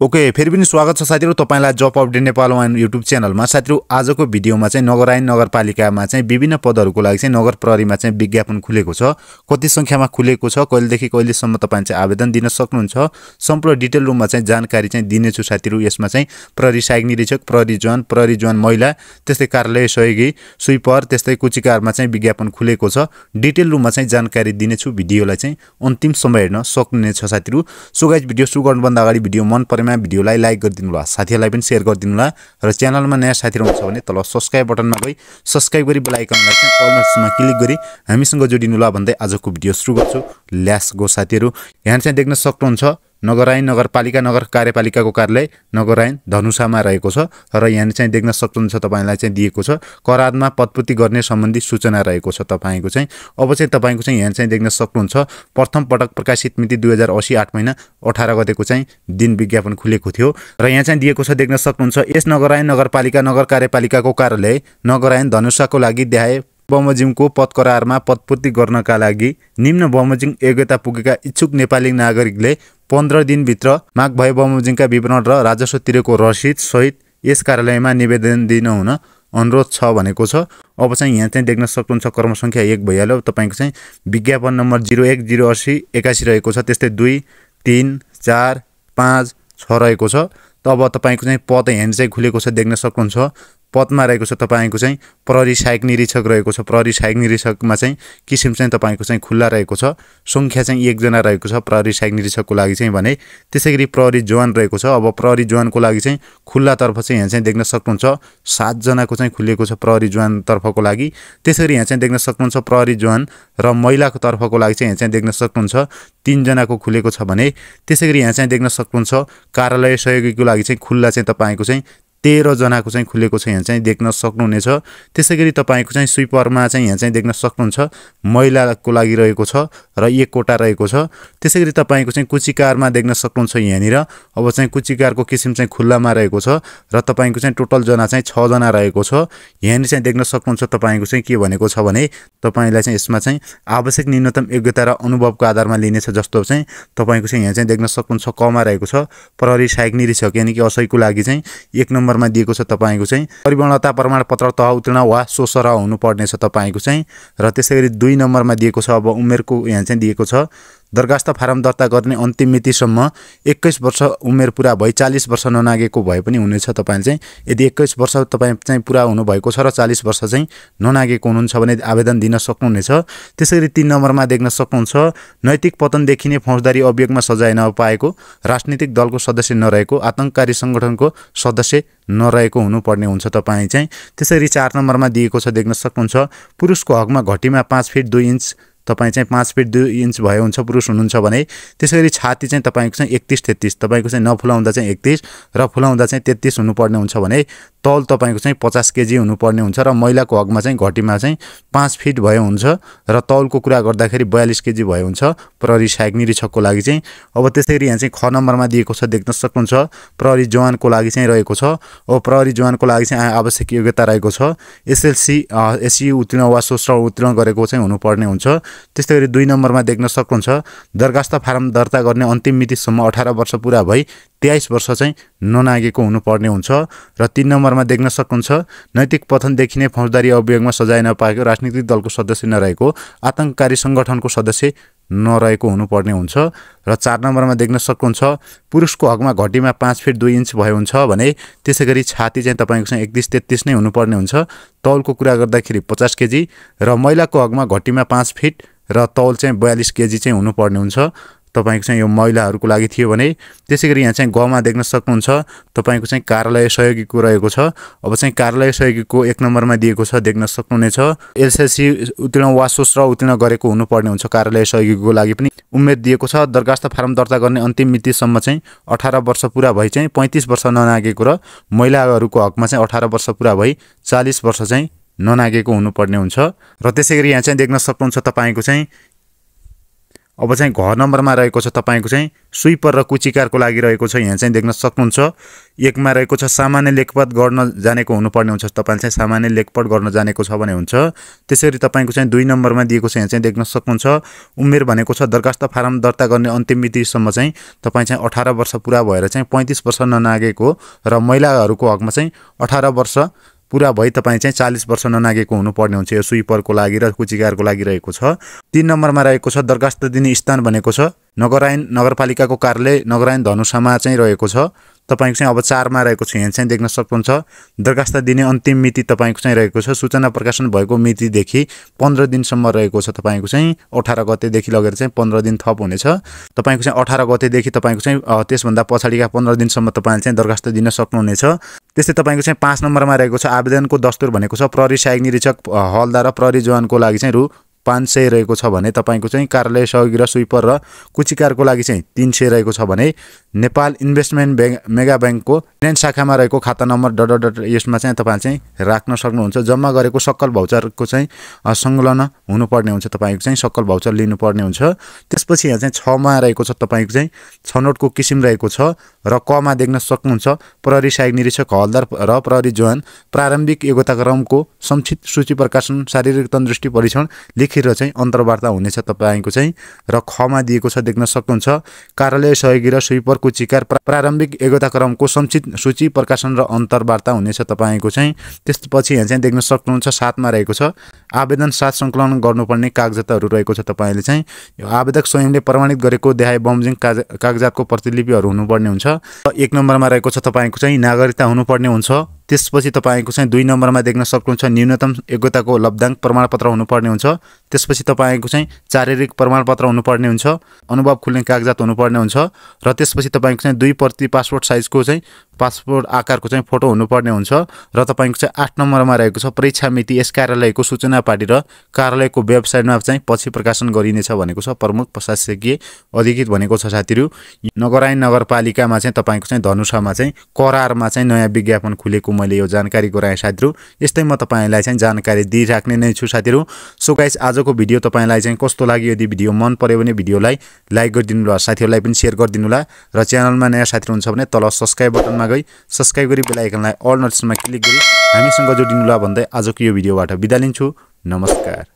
Okay फेरि पनि स्वागत छ साथीहरू तपाईँलाई job update Nepal one YouTube च्यानलमा। साथीहरू आजको भिडियोमा चाहिँ नगरायन नगरपालिकामा चाहिँ विभिन्न पदहरूको लागि चाहिँ नगर प्रहरीमा चाहिँ विज्ञापन खुलेको छ। कति सङ्ख्यामा खुलेको छ कहिलेदेखि कहिलेसम्म तपाईँ चाहिँ आवेदन दिन सक्नुहुन्छ सम्पूर्ण डिटेल रुममा चाहिँ जानकारी चाहिँ दिनेछु साथीहरू। यसमा चाहिँ प्रहरी सहायक निरीक्षक प्रहरी जवान प्रहरी जवान महिला त्यस्तै कार्यालय सहयोगी स्विपर त्यस्तै कुचिकारमा चाहिँ विज्ञापन खुलेको छ। डिटेल रुममा चाहिँ जानकारी दिनेछु भिडियोलाई चाहिँ अन्तिम समय हेर्न सक्नुहुनेछ साथीहरू। सो गाइज भिडियो सुरु गर्नुभन्दा अगाडि भिडियो मन परे बारेमा भिडियोलाई लाइक गरिदिनु होला साथीहरूलाई पनि सेयर गरिदिनु होला र च्यानलमा नयाँ साथीहरू हुन्छ भने तल सब्सक्राइब बटनमा गई सब्सक्राइब गरी बेलाइकनलाई चाहिँ अलमोस्टमा क्लिक गरी हामीसँग जोडिनु होला भन्दै आजको भिडियो सुरु गर्छु। ल्यास गो साथीहरू। यहाँ चाहिँ देख्न सक्नुहुन्छ नगरायन नगरपालिका नगर कार्यपालिकाको कार्यालय नगरायन धनुषामा रहेको छ र यहाँ चाहिँ देख्न सक्नुहुन्छ तपाईँलाई चाहिँ दिएको छ। करारमा पदपूर्ति गर्ने सम्बन्धी सूचना रहेको छ तपाईँको चाहिँ। अब चाहिँ तपाईँको चाहिँ यहाँ चाहिँ देख्न सक्नुहुन्छ प्रथम पटक प्रकाशित मिति दुई हजार असी आठ महिना अठार गतेको चाहिँ दिन विज्ञापन खुलेको थियो र यहाँ चाहिँ दिएको छ देख्न सक्नुहुन्छ यस नगरायन नगरपालिका नगर कार्यपालिकाको कार्यालय नगरायन धनुषाको लागि देखाए बमोजिमको पदकरारमा पदपूर्ति गर्नका लागि निम्न बमोजिम योग्यता पुगेका इच्छुक नेपाली नागरिकले पन्ध्र दिनभित्र माग भए बमोजिमका विवरण र राजस्व तिरेको रसिद सहित यस कार्यालयमा निवेदन दिन हुन अनुरोध छ भनेको छ। अब चाहिँ यहाँ चाहिँ देख्न सक्नुहुन्छ कर्म सङ्ख्या एक भइहाल्यो। तपाईँको चाहिँ विज्ञापन नम्बर जिरो एक जिरो असी एकासी रहेको छ। त्यस्तै दुई तिन चार पाँच छ रहेको छ। तब तपाईँको चाहिँ पद यहाँ चाहिँ खुलेको छ। देख्न सक्नुहुन्छ। पदमा रहेको छ तपाईँको चाहिँ प्रहरी सहायक निरीक्षक रहेको छ। प्रहरी सहायक निरीक्षकमा चाहिँ किसिम चाहिँ तपाईँको चाहिँ खुल्ला रहेको छ। सङ्ख्या चाहिँ एकजना रहेको छ प्रहरी सहायक निरीक्षकको लागि चाहिँ भने त्यसै गरी प्रहरी जवान रहेको छ। अब प्रहरी जवानको लागि चाहिँ खुल्लातर्फ चाहिँ यहाँ चाहिँ देख्न सक्नुहुन्छ सातजनाको चाहिँ खुलेको छ प्रहरी जवानतर्फको लागि। त्यसरी यहाँ चाहिँ देख्न सक्नुहुन्छ प्रहरी जवान र महिलाको तर्फको लागि चाहिँ यहाँ चाहिँ देख्न सक्नुहुन्छ तिनजनाको खुलेको छ भने त्यसै गरी यहाँ चाहिँ देख्न सक्नुहुन्छ कार्यालय सहयोगीको लागि चाहिँ खुल्ला चाहिँ तपाईँको चाहिँ तेह्रजनाको चाहिँ खुलेको छ यहाँ चाहिँ देख्न सक्नुहुनेछ। त्यसै गरी तपाईँको चाहिँ स्विपरमा चाहिँ यहाँ चाहिँ देख्न सक्नुहुन्छ महिलाको लागि रहेको छ र एक कोटा रहेको छ। त्यसै गरी तपाईँको चाहिँ कुचिकारमा देख्न सक्नुहुन्छ यहाँनिर। अब चाहिँ कुचिकारको किसिम चाहिँ खुल्लामा रहेको छ र तपाईँको चाहिँ टोटलजना चाहिँ छजना रहेको छ। यहाँनिर चाहिँ देख्न सक्नुहुन्छ तपाईँको चाहिँ के भनेको छ भने तपाईँलाई चाहिँ यसमा चाहिँ आवश्यक न्यूनतम योग्यता र अनुभवको आधारमा लिनेछ जस्तो चाहिँ तपाईँको चाहिँ यहाँ चाहिँ देख्न सक्नुहुन्छ। कमा रहेको छ प्रहरी सहायक निरीक्षक यानि कि असैको लागि चाहिँ एक नम्बर नम्बरमा दिएको छ तपाईँको चाहिँ। परिवर्णता प्रमाणपत्र तह उत्तीर्ण वा सोसर हुनुपर्नेछ तपाईँको चाहिँ। र त्यसै गरी दुई नम्बरमा दिएको छ अब उमेरको यहाँ चाहिँ दिएको छ। दरखास्त फारम दर्ता गर्ने अन्तिम मितिसम्म एक्काइस वर्ष उमेर पुरा भई चालिस वर्ष ननागेको भए पनि हुनेछ। तपाईँले चाहिँ यदि एक्काइस वर्ष तपाईँ चाहिँ पुरा हुनुभएको छ र चालिस वर्ष चाहिँ ननागेको हुनुहुन्छ भने आवेदन दिन सक्नुहुनेछ। त्यसै गरी तिन नम्बरमा देख्न सक्नुहुन्छ नैतिक पतन देखिने फौजदारी अभियोगमा सजाय नपाएको राजनीतिक दलको सदस्य नरहेको आतङ्ककारी सङ्गठनको सदस्य नरहेको हुनुपर्ने हुन्छ तपाईँ चाहिँ। त्यसरी चार नम्बरमा दिएको छ देख्न सक्नुहुन्छ पुरुषको हकमा घटीमा पाँच फिट दुई इन्च तपाईँ चाहिँ पाँच फिट दुई इन्च भए हुन्छ पुरुष हुनुहुन्छ भने त्यसै गरी छाती चाहिँ तपाईँको चाहिँ एकतिस तेत्तिस तपाईँको चाहिँ नफुलाउँदा चाहिँ एकतिस र फुलाउँदा चाहिँ तेत्तिस हुनुपर्ने हुन्छ भने तौल तपाईँको चाहिँ पचास केजी हुनुपर्ने हुन्छ र महिलाको हकमा चाहिँ घटीमा चाहिँ पाँच फिट भए हुन्छ र तौलको कुरा गर्दाखेरि बयालिस केजी भए हुन्छ प्रहरी सहायक निरीक्षकको लागि चाहिँ। अब त्यसै गरी यहाँ चाहिँ ख नम्बरमा दिएको छ देख्न सक्नुहुन्छ प्रहरी जवानको लागि चाहिँ रहेको छ। अब प्रहरी जवानको लागि चाहिँ आवश्यक योग्यता रहेको छ। एसएलसी एसयु उत्तीर्ण वा सोस्र उत्तीर्ण गरेको चाहिँ हुनुपर्ने हुन्छ। त्यस्तै गरी दुई नम्बरमा देख्न सक्नुहुन्छ दरखास्त फारम दर्ता गर्ने अन्तिम मितिसम्म अठार वर्ष पुरा भई तेइस वर्ष चाहिँ ननागेको हुनुपर्ने हुन्छ। र तिन नम्बरमा देख्न सक्नुहुन्छ नैतिक पथन देखिने फौजदारी अभियोगमा सजाय नपाएको राजनीतिक दलको सदस्य नरहेको आतङ्ककारी सङ्गठनको सदस्य नरहेको हुनुपर्ने हुन्छ र चार नम्बरमा देख्न सक्नुहुन्छ पुरुषको हकमा घटीमा पाँच फिट दुई इन्च भए हुन्छ भने त्यसै गरी छाती चाहिँ तपाईँको चाहिँ एकतिस तेत्तिस नै हुनुपर्ने हुन्छ। तौलको कुरा गर्दाखेरि पचास केजी र महिलाको हकमा घटीमा पाँच फिट र तौल चाहिँ बयालिस केजी चाहिँ हुनुपर्ने हुन्छ। तपाईँको चाहिँ यो महिलाहरूको लागि थियो भने त्यसै गरी यहाँ चाहिँ गमा देख्न सक्नुहुन्छ तपाईँको चाहिँ कार्यालय सहयोगीको रहेको छ। अब चाहिँ कार्यालय सहयोगीको एक नम्बरमा दिएको छ देख्न सक्नुहुनेछ। एसएससी उत्तीर्ण वा सोस्र उत्तीर्ण गरेको हुनुपर्ने हुन्छ कार्यालय सहयोगीको लागि पनि। उमेर दिएको छ दरखास्त फारम दर्ता गर्ने अन्तिम मितिसम्म चाहिँ अठार वर्ष पुरा भई चाहिँ पैँतिस वर्ष ननागेको र महिलाहरूको हकमा चाहिँ अठार वर्ष पुरा भई चालिस वर्ष चाहिँ ननागेको हुनुपर्ने हुन्छ। र त्यसै गरी यहाँ चाहिँ देख्न सक्नुहुन्छ तपाईँको चाहिँ अब चाहिँ घ नम्बरमा रहेको छ तपाईँको चाहिँ स्विपर र कुचिकारको लागि रहेको छ यहाँ चाहिँ देख्न सक्नुहुन्छ। एकमा रहेको छ सामान्य लेखपट गर्न जानेको हुनुपर्ने हुन्छ। तपाईँले चाहिँ सामान्य लेखपट गर्न जानेको छ भने हुन्छ। त्यसरी तपाईँको चाहिँ दुई नम्बरमा दिएको छ यहाँ चाहिँ देख्न सक्नुहुन्छ। उमेर भनेको छ दरखास्त फारम दर्ता गर्ने अन्तिम मितिसम्म चाहिँ तपाईँ चाहिँ अठार वर्ष पुरा भएर चाहिँ पैँतिस वर्ष ननागेको र महिलाहरूको हकमा चाहिँ अठार वर्ष पुरा भई तपाईँ चाहिँ चालिस वर्ष ननागेको हुनुपर्ने हुन्छ यो स्विपरको लागि र कुचिकारको लागि रहेको छ। तिन नम्बरमा रहेको छ दरखास्त दिने स्थान भनेको छ नगरायन नगरपालिकाको कार्यालय नगरायन धनुषामा चाहिँ रहेको छ। तपाईँको चाहिँ अब चारमा रहेको छ यहाँ चाहिँ देख्न सक्नुहुन्छ। दरखास्त दिने अन्तिम मिति तपाईँको चाहिँ रहेको छ। सूचना प्रकाशन भएको मितिदेखि पन्ध्र दिनसम्म रहेको छ तपाईँको चाहिँ अठार गतेदेखि लगेर चाहिँ पन्ध्र दिन थप हुनेछ। तपाईँको चाहिँ अठार गतेदेखि तपाईँको चाहिँ त्यसभन्दा पछाडिका पन्ध्र दिनसम्म तपाईँले चाहिँ दरखास्त दिन सक्नुहुनेछ। त्यस्तै तपाईँको चाहिँ पाँच नम्बरमा रहेको छ आवेदनको दस्तुर भनेको छ प्रहरी सहायक निरीक्षक हलदार र प्रहरी जवानको लागि चाहिँ रु पाँच सय रहेको छ भने तपाईँको चाहिँ कार्यालय सहयोगी र स्विपर र कुचिकारको लागि चाहिँ तिन सय रहेको छ भने नेपाल इन्भेस्टमेन्ट ब्याङ्क मेगा ब्याङ्कको ट्रेन शाखामा रहेको खाता नम्बर डट डट यसमा चाहिँ तपाईँ चाहिँ राख्न सक्नुहुन्छ। जम्मा गरेको सक्कल भाउचरको चाहिँ सङ्कलन हुनुपर्ने हुन्छ तपाईँको चाहिँ सक्कल भाउचर लिनुपर्ने हुन्छ। त्यसपछि यहाँ चाहिँ छमा रहेको छ तपाईँको चाहिँ छनौटको किसिम रहेको छ र कमा देख्न सक्नुहुन्छ। प्रहरी सहायक निरीक्षक हलदार र प्रहरी जवान प्रारम्भिक योग्यता क्रमको संक्षिप्त सूची प्रकाशन शारीरिक तन्दुरुस्ती परीक्षण लेखेर चाहिँ अन्तर्वार्ता हुनेछ तपाईँको चाहिँ र खमा दिएको छ देख्न सक्नुहुन्छ। कार्यालय सहयोगी र स्विपर कुचिकार प्रारम्भिक योग्यता क्रमको संक्षिप्त सूची प्रकाशन र अन्तर्वार्ता हुनेछ तपाईँको चाहिँ। त्यसपछि यहाँ चाहिँ देख्न सक्नुहुन्छ साथमा रहेको छ। आवेदन साथ सङ्कलन गर्नुपर्ने कागजातहरू रहेको छ तपाईँले चाहिँ। यो आवेदक स्वयंले प्रमाणित गरेको देहाय बमजिङ कागजातको प्रतिलिपिहरू हुनुपर्ने हुन्छ। एक नम्बरमा रहेको छ तपाईँको चाहिँ नागरिकता हुनुपर्ने हुन्छ। त्यसपछि तपाईँको चाहिँ दुई नम्बरमा देख्न सक्नुहुन्छ न्यूनतम योग्यताको लब्धाङ्क प्रमाणपत्र हुनुपर्ने हुन्छ। त्यसपछि तपाईँको चाहिँ शारीरिक प्रमाणपत्र हुनुपर्ने हुन्छ अनुभव खुल्ने कागजात हुनुपर्ने हुन्छ र त्यसपछि तपाईँको चाहिँ दुई प्रति पासपोर्ट साइजको चाहिँ पासपोर्ट आकारको चाहिँ फोटो हुनुपर्ने हुन्छ र तपाईँको चाहिँ आठ नम्बरमा रहेको छ परीक्षा मिति यस कार्यालयको सूचना पार्टी र कार्यालयको वेबसाइटमा चाहिँ पछि प्रकाशन गरिनेछ भनेको छ प्रमुख प्रशासकीय अधिकृत भनेको छ साथीहरू। नगरायन नगरपालिकामा चाहिँ तपाईँको चाहिँ धनुषामा चाहिँ करारमा चाहिँ नयाँ विज्ञापन खुलेको मैले यो जानकारी गराएँ साथीहरू। यस्तै म तपाईँलाई चाहिँ जानकारी दिइराख्ने नै छु साथीहरू। सो गाइस आजको भिडियो तपाईँलाई चाहिँ कस्तो लाग्यो? यदि भिडियो मन पऱ्यो भने भिडियोलाई लाइक गरिदिनु होला साथीहरूलाई पनि सेयर गरिदिनु होला र च्यानलमा नयाँ साथीहरू हुन्छ भने तल सब्सक्राइब बटनमा गई। सब्सक्राइब गरी बेलायकनलाई अल नोटिसमा क्लिक गरी हामीसँग जोडिनु होला भन्दै आजको यो भिडियोबाट बिदा लिन्छु। नमस्कार।